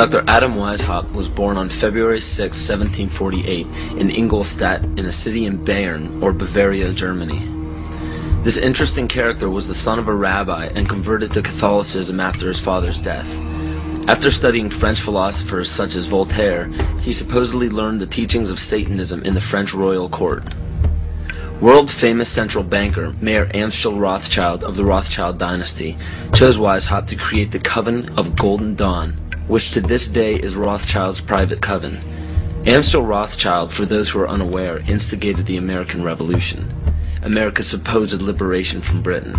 Dr. Adam Weishaupt was born on February 6, 1748, in Ingolstadt, in a city in Bayern, or Bavaria, Germany. This interesting character was the son of a rabbi and converted to Catholicism after his father's death. After studying French philosophers such as Voltaire, he supposedly learned the teachings of Satanism in the French royal court. World-famous central banker Mayer Amschel Rothschild of the Rothschild dynasty chose Weishaupt to create the Coven of Golden Dawn, which to this day is Rothschild's private coven. Amschel Rothschild, for those who are unaware, instigated the American Revolution, America's supposed liberation from Britain.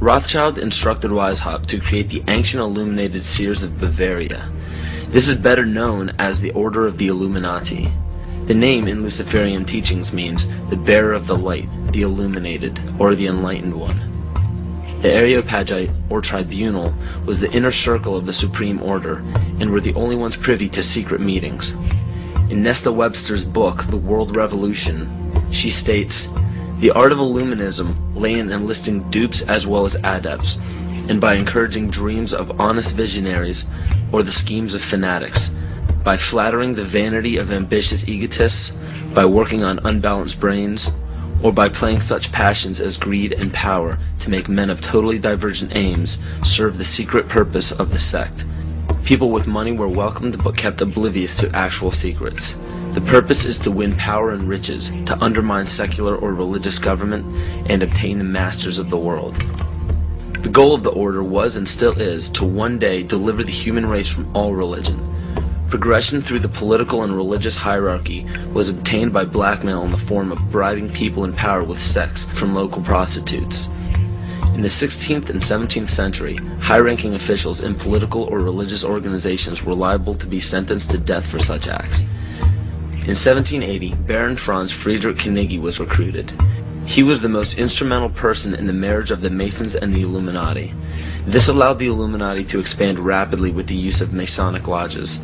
Rothschild instructed Weishaupt to create the ancient illuminated seers of Bavaria. This is better known as the Order of the Illuminati. The name in Luciferian teachings means the bearer of the light, the illuminated, or the enlightened one. The Areopagite, or tribunal, was the inner circle of the Supreme Order, and were the only ones privy to secret meetings. In Nesta Webster's book, The World Revolution, she states, The art of Illuminism lay in enlisting dupes as well as adepts, and by encouraging dreams of honest visionaries, or the schemes of fanatics, by flattering the vanity of ambitious egotists, by working on unbalanced brains, or by playing such passions as greed and power to make men of totally divergent aims serve the secret purpose of the sect. People with money were welcomed but kept oblivious to actual secrets. The purpose is to win power and riches, to undermine secular or religious government, and obtain the masters of the world. The goal of the order was and still is to one day deliver the human race from all religion, Progression through the political and religious hierarchy was obtained by blackmail in the form of bribing people in power with sex from local prostitutes. In the 16th and 17th century, high-ranking officials in political or religious organizations were liable to be sentenced to death for such acts. In 1780, Baron Franz Friedrich Knigge was recruited. He was the most instrumental person in the marriage of the Masons and the Illuminati. This allowed the Illuminati to expand rapidly with the use of Masonic lodges.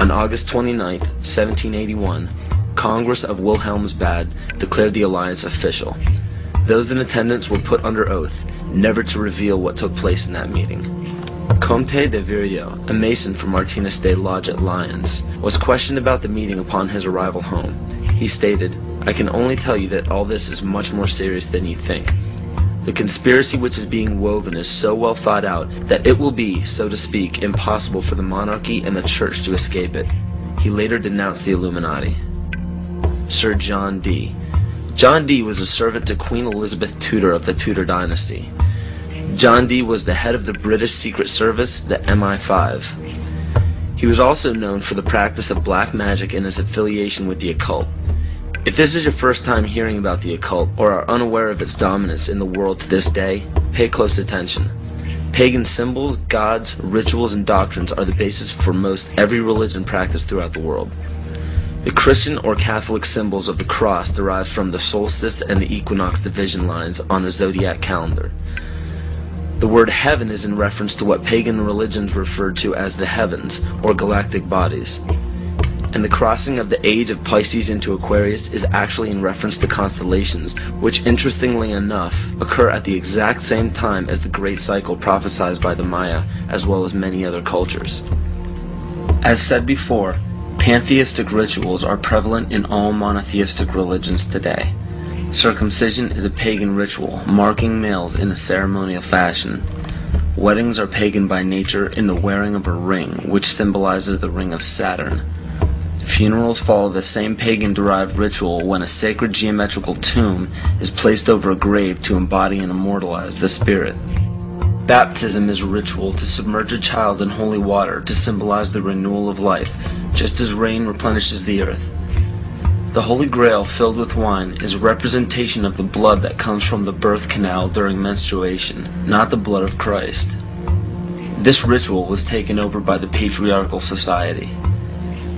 On August 29, 1781, Congress of Wilhelmsbad declared the alliance official. Those in attendance were put under oath, never to reveal what took place in that meeting. Comte de Virieu, a mason from Martinez de Lodge at Lyons, was questioned about the meeting upon his arrival home. He stated, I can only tell you that all this is much more serious than you think. The conspiracy which is being woven is so well thought out that it will be, so to speak, impossible for the monarchy and the church to escape it. He later denounced the Illuminati. Sir John Dee John Dee was a servant to Queen Elizabeth Tudor of the Tudor dynasty. John Dee was the head of the British Secret Service, the MI5. He was also known for the practice of black magic and his affiliation with the occult. If this is your first time hearing about the occult or are unaware of its dominance in the world to this day, pay close attention. Pagan symbols, gods, rituals, and doctrines are the basis for most every religion practiced throughout the world. The Christian or Catholic symbols of the cross derive from the solstice and the equinox division lines on the zodiac calendar. The word heaven is in reference to what pagan religions referred to as the heavens, or galactic bodies and the crossing of the age of Pisces into Aquarius is actually in reference to constellations, which interestingly enough occur at the exact same time as the great cycle prophesied by the Maya, as well as many other cultures. As said before, pantheistic rituals are prevalent in all monotheistic religions today. Circumcision is a pagan ritual, marking males in a ceremonial fashion. Weddings are pagan by nature in the wearing of a ring, which symbolizes the ring of Saturn. Funerals follow the same pagan-derived ritual when a sacred geometrical tomb is placed over a grave to embody and immortalize the spirit. Baptism is a ritual to submerge a child in holy water to symbolize the renewal of life, just as rain replenishes the earth. The Holy Grail filled with wine is a representation of the blood that comes from the birth canal during menstruation, not the blood of Christ. This ritual was taken over by the patriarchal society.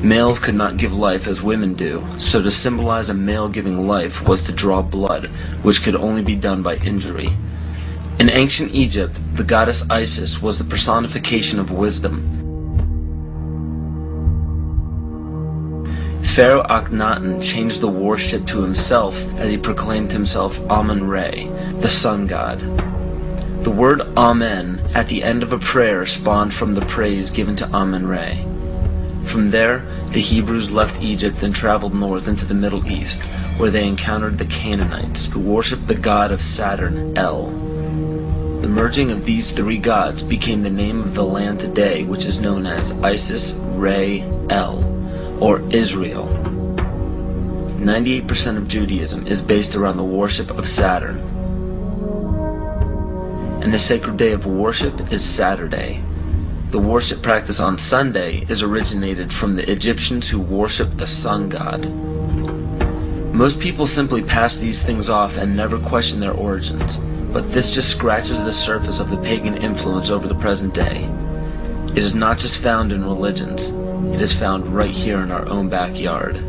Males could not give life as women do, so to symbolize a male giving life was to draw blood, which could only be done by injury. In ancient Egypt, the goddess Isis was the personification of wisdom. Pharaoh Akhenaten changed the warship to himself as he proclaimed himself Amun-Re, the sun god. The word Amen at the end of a prayer spawned from the praise given to Amen-Re. From there, the Hebrews left Egypt and traveled north into the Middle East, where they encountered the Canaanites, who worshipped the god of Saturn, El. The merging of these three gods became the name of the land today, which is known as Isis Re El, or Israel. 98% of Judaism is based around the worship of Saturn. And the sacred day of worship is Saturday. The worship practice on Sunday is originated from the Egyptians who worshiped the sun god. Most people simply pass these things off and never question their origins, but this just scratches the surface of the pagan influence over the present day. It is not just found in religions, it is found right here in our own backyard.